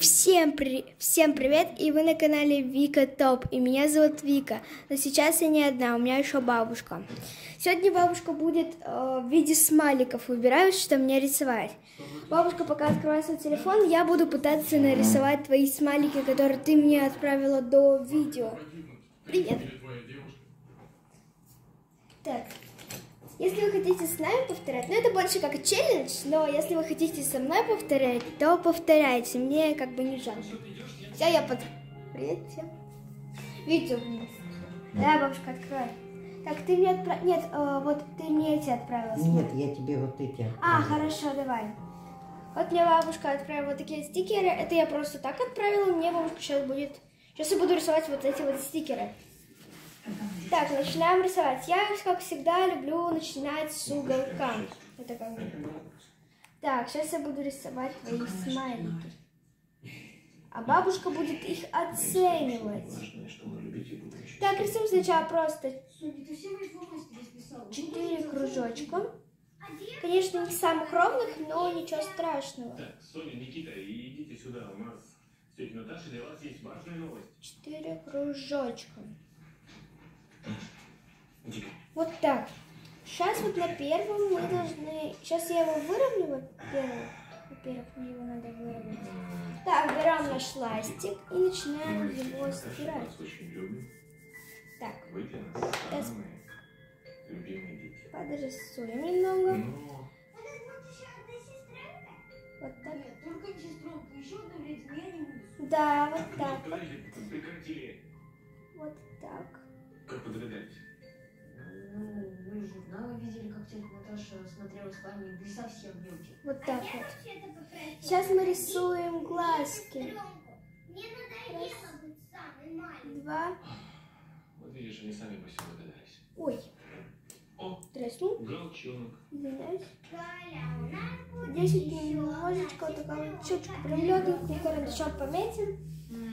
Всем, при... Всем привет, и вы на канале Вика Топ, и меня зовут Вика, но сейчас я не одна, у меня еще бабушка. Сегодня бабушка будет э, в виде смайликов, выбираю, что мне рисовать. Бабушка пока открывает свой телефон, я буду пытаться нарисовать твои смайлики, которые ты мне отправила до видео. Привет. Так, если вы хотите с нами повторять, ну это больше как челлендж, но если вы хотите со мной повторять, то повторяйте, мне как бы не жалко. Все, я под... Привет всем. Видео вниз. Да, бабушка, открой. Так, ты мне отправ... Нет, э, вот ты мне эти отправила. Нет, я тебе вот эти А, отправила. хорошо, давай. Вот мне бабушка отправила вот такие стикеры. Это я просто так отправила. Мне бабушка сейчас будет... Сейчас я буду рисовать вот эти вот стикеры. Так, начинаем рисовать. Я, как всегда, люблю начинать с уголка. Это как бы... Так, сейчас я буду рисовать твои смайлики. А бабушка будет их оценивать. Так, рисуем сначала просто четыре кружочка. Конечно, не самых ровных, но ничего страшного. Так, Соня, Никита, идите сюда. У нас с Наташей для вас есть важная новость. Четыре кружочка. Вот так. Сейчас вот на первом мы должны... Сейчас я его выровню, во-первых. Во-первых, мне его надо выровнять. Так, берем наш ластик и начинаем его стирать. Так, Сейчас. самые любимые дети. подрисуем немного. Но Вот так. Только не сестренка, еще одна вредина, я не буду. Да, вот так. Вот так. Как вы догадались? Ну, мы из журнала видели, как тетя Наташа смотрела с вами, да и совсем мелкий. Вот так вот. Сейчас мы рисуем глазки. Мне надоело быть самой маленькой. Два. Вот видишь, они сами по себе догадались. Ой, О, треснул. галчонок. Извиняюсь. Здесь немножечко вот такая вот чуточку прям легенький карандашом пометим.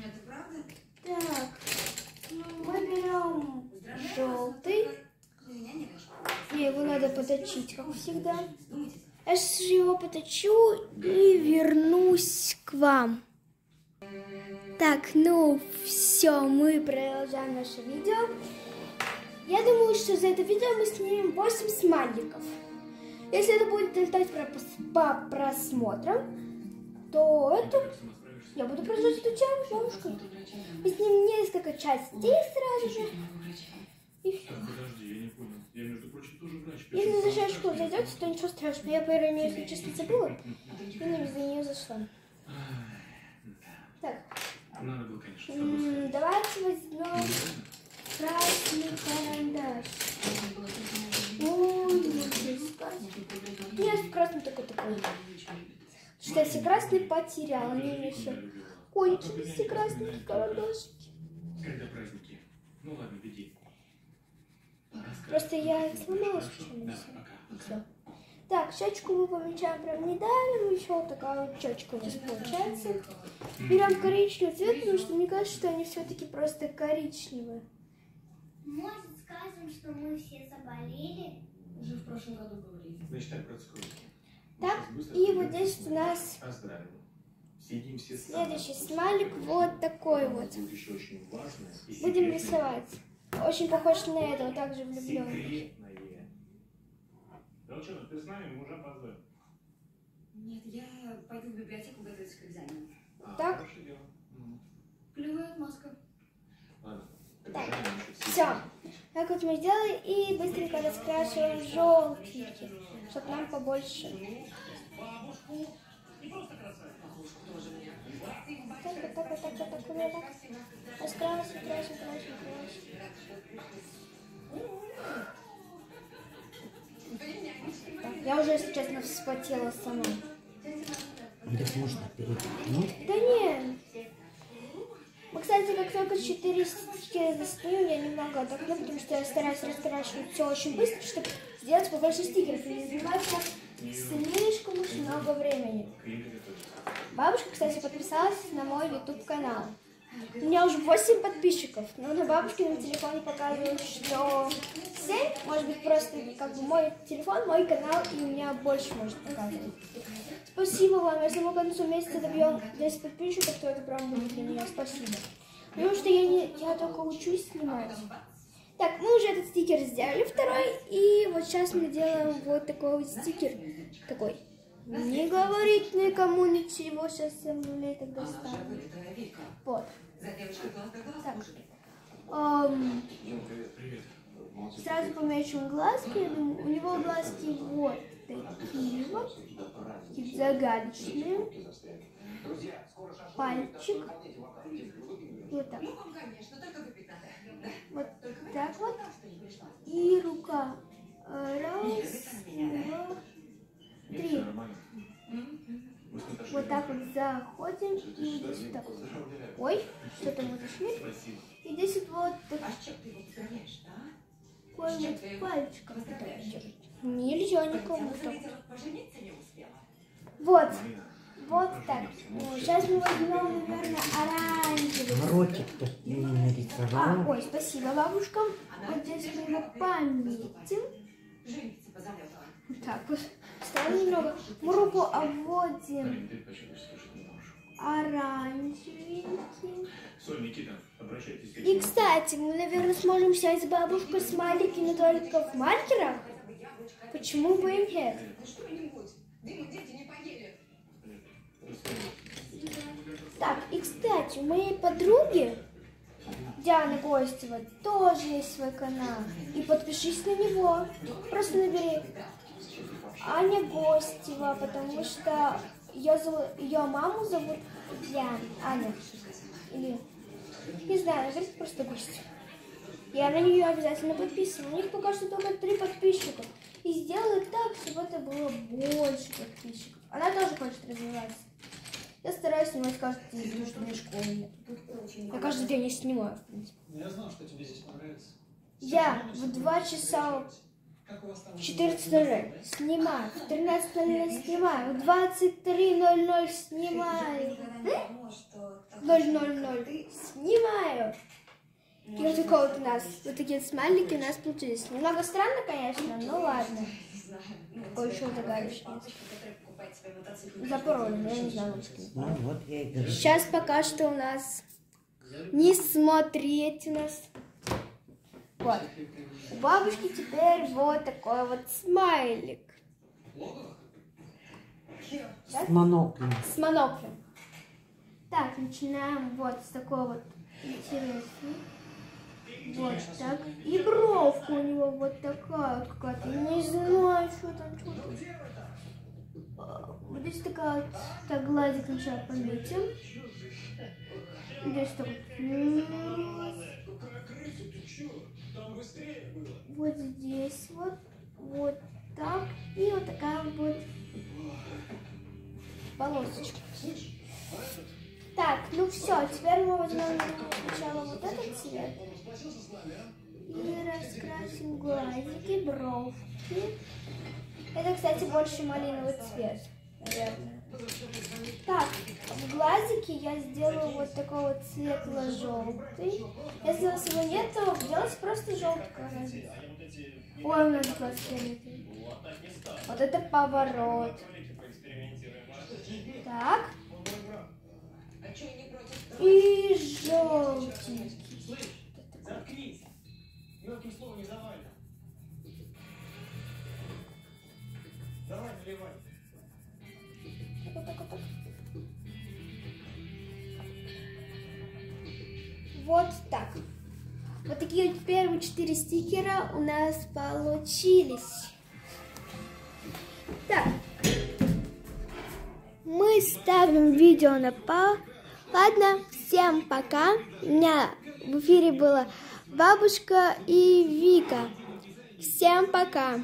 Это правда? Так, мы берем желтый. Не, его надо поточить, как всегда. Я сейчас его поточу и вернусь к вам. Так, ну все, мы продолжаем наше видео. Я думаю, что за это видео мы снимем 8 смайликов. Если это будет летать по просмотрам, то это я буду продолжать эту тему с бабушкой. Мы снимем несколько частей сразу же. И все. Так, подожди, я не понял. Я, между прочим, тоже врач. Если Почему за шашку зайдете, то ничего страшного. Я про нее, если честно, забыла. И не за нее зашла. Так, Надо было, конечно, с тобой м, сходить. давайте возьмем красный карандаш. Ой, искать. Нет, красный такой такой. Что я все красный потеряла, они все любила. кончились, все красные карандашики. Когда праздники? Ну ладно, беги. Просто я их сломала случайно. Все. Так, щечку мы помечаем прям не давим, еще вот такая вот щечка у нас получается. Берем коричневый цвет, потому что мне кажется, что они все-таки просто коричневые. Может, скажем, что мы все заболели? Уже в прошлом году говорили. Значит так, братскую. Так, и вот здесь у нас следующий смайлик вот такой вот. Будем рисовать. Очень похож на этого, также влюбленный. Галчонок, ты с нами? Мы уже опаздываем. Нет, я пойду в библиотеку готовиться к экзамену. А, Так. хорошее дело. Мгм. Клевая отмазка. Ладно. Так, вот мы сделали и быстренько раскрашиваем желтенький, чтобы нам побольше. Так, вот так, вот так, вот так, вот так. Раскрасим, красим, красим, красим. Так, я уже, если честно, вспотела сама. Так можно перепрыгнуть. Да нет. Только 4 стикера достаю, я немного отдохну, потому что я стараюсь раскрашивать все очень быстро, чтобы сделать побольше стикеров и не занимать слишком уж много времени. Бабушка, кстати, подписалась на мой YouTube канал. У меня уже 8 подписчиков, но на бабушкином телефоне показывают, что 7, может быть, просто как бы мой телефон, мой канал, и у меня больше может показывать. Спасибо вам, если мы к концу месяца добьем 10 подписчиков, то это прям будет для меня спасибо. Потому что я, не, я только учусь снимать. Так, мы уже этот стикер сделали второй, и вот сейчас мы делаем вот такой вот стикер. Такой. Не говорить никому ничего, сейчас я нулей тогда ставлю. Вот. Так. Эм, сразу помечу глазки. У него глазки вот такие вот. Загадочные. Пальчик. Вот так. Вот так вот. И рука. Раз, два, три. Вот так вот заходим и здесь вот так вот. Ой, что-то мы зашли. И здесь вот такой вот пальчиком вот так держите. Нельзя никому так. Вот, вот так. Сейчас мы возьмем, наверное, оранжевый. Ротик-то не А, ой, спасибо, бабушка. Вот здесь мы его пометим. Так вот. Ставим немного. Мы руку обводим обращайтесь. И, кстати, мы, наверное, сможем снять с бабушкой смайлики не только в маркерах. Почему бы и нет? Так, и, кстати, у моей подруги Дианы Гостева тоже есть свой канал. И подпишись на него. Просто набери Аня Гостева, потому что ее, зовут, ее маму зовут Диана. Аня. Или, не знаю, наверное, просто Гостева. Я на нее обязательно подписана. У них пока что только три подписчика. И сделаю так, чтобы это было больше подписчиков. Она тоже хочет развиваться. Я стараюсь снимать каждый день, потому что у меня школы нет. Я каждый день не снимаю, в принципе. Я знал, что тебе здесь понравится. Я в 2 часа в 14.00 снимаю, в 13.00 снимаю, в 23.00 снимаю, 0.00 снимаю. И вот такой вот у нас, вот такие смайлики у нас получились. Немного странно, конечно, но ладно. Какой еще загадочный. Запорожен, я не знаю русский. Ну вот я и говорю. Сейчас пока что у нас не смотреть у нас. Вот. У бабушки теперь вот такой вот смайлик. С моноклем. С моноклем. Так, начинаем вот с такой вот интересной. Вот так. И бровка у него вот такая вот какая-то. Не знаю, что там, что там. Здесь такая вот, так глазик сначала пометим. Здесь так вот. Здесь вот. Вот так. И вот такая вот полосочка. Так, ну все, теперь мы возьмем сначала вот этот цвет и раскрасим глазики, бровки. Это, кстати, больше малиновый цвет. Так, в глазике я сделаю вот такой вот светло-желтый. Если у вас его нет, то делайте просто желтый глазик. Ой, у нас глаз фиолетовый. Вот это поворот. Так. И желтенький. Первые четыре стикера у нас получились. Так. Мы ставим видео на пау. Ладно, всем пока. У меня в эфире была бабушка и Вика. Всем пока.